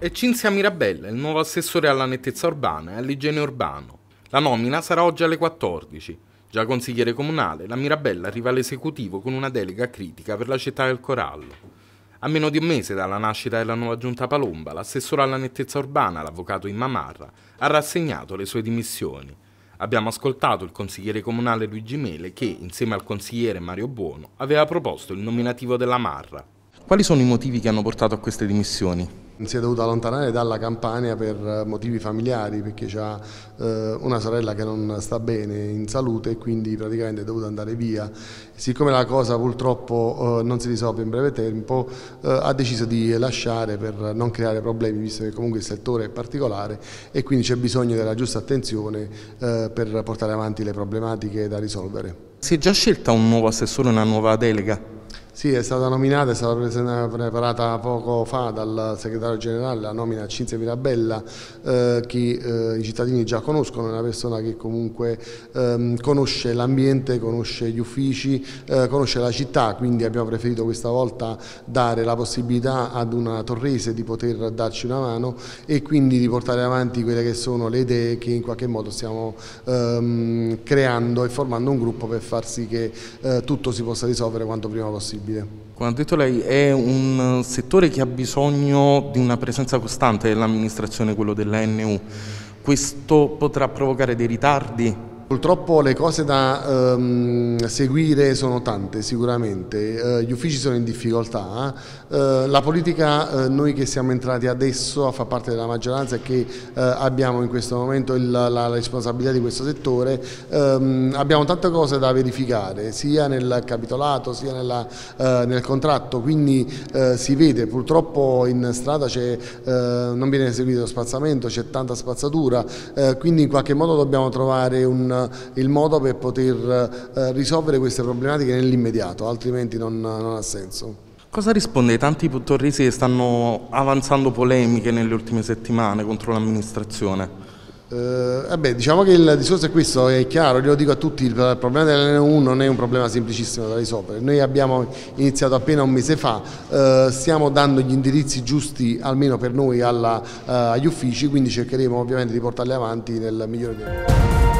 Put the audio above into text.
È Cinzia Mirabella, il nuovo assessore alla nettezza urbana e all'igiene urbano. La nomina sarà oggi alle 14. Già consigliere comunale, la Mirabella arriva all'esecutivo con una delega critica per la città del Corallo. A meno di un mese dalla nascita della nuova giunta Palomba, l'assessore alla nettezza urbana, l'avvocato Imma Marra, ha rassegnato le sue dimissioni. Abbiamo ascoltato il consigliere comunale Luigi Mele che, insieme al consigliere Mario Buono, aveva proposto il nominativo della Marra. Quali sono i motivi che hanno portato a queste dimissioni? Si è dovuto allontanare dalla Campania per motivi familiari perché ha eh, una sorella che non sta bene in salute e quindi praticamente è dovuta andare via. Siccome la cosa purtroppo eh, non si risolve in breve tempo eh, ha deciso di lasciare per non creare problemi visto che comunque il settore è particolare e quindi c'è bisogno della giusta attenzione eh, per portare avanti le problematiche da risolvere. Si è già scelta un nuovo assessore, una nuova delega? Sì, è stata nominata, è stata preparata poco fa dal segretario generale la nomina Cinzia Mirabella eh, che eh, i cittadini già conoscono, è una persona che comunque ehm, conosce l'ambiente, conosce gli uffici, eh, conosce la città, quindi abbiamo preferito questa volta dare la possibilità ad una torrese di poter darci una mano e quindi di portare avanti quelle che sono le idee che in qualche modo stiamo ehm, creando e formando un gruppo per far sì che eh, tutto si possa risolvere quanto prima possibile possibile. Come ha detto lei, è un settore che ha bisogno di una presenza costante dell'amministrazione, quello dell'ANU. Questo potrà provocare dei ritardi Purtroppo le cose da ehm, seguire sono tante sicuramente, eh, gli uffici sono in difficoltà, eh, la politica, eh, noi che siamo entrati adesso a far parte della maggioranza e che eh, abbiamo in questo momento il, la, responsabilità di questo settore, ehm, abbiamo tante cose da verificare sia nel capitolato sia nella, eh, nel contratto, quindi eh, si vede purtroppo in strada non viene eseguito lo spazzamento, c'è tanta spazzatura, quindi in qualche modo dobbiamo trovare un il modo per poter eh, risolvere queste problematiche nell'immediato, altrimenti non, non ha senso. Cosa risponde ai tanti torresi che stanno avanzando polemiche nelle ultime settimane contro l'amministrazione? Eh, beh, diciamo che il discorso è questo, è chiaro, io lo dico a tutti, il problema dell'N1 non è un problema semplicissimo da risolvere, noi abbiamo iniziato appena un mese fa, eh, stiamo dando gli indirizzi giusti almeno per noi alla, eh, agli uffici, quindi cercheremo ovviamente di portarli avanti nel migliore dei modi.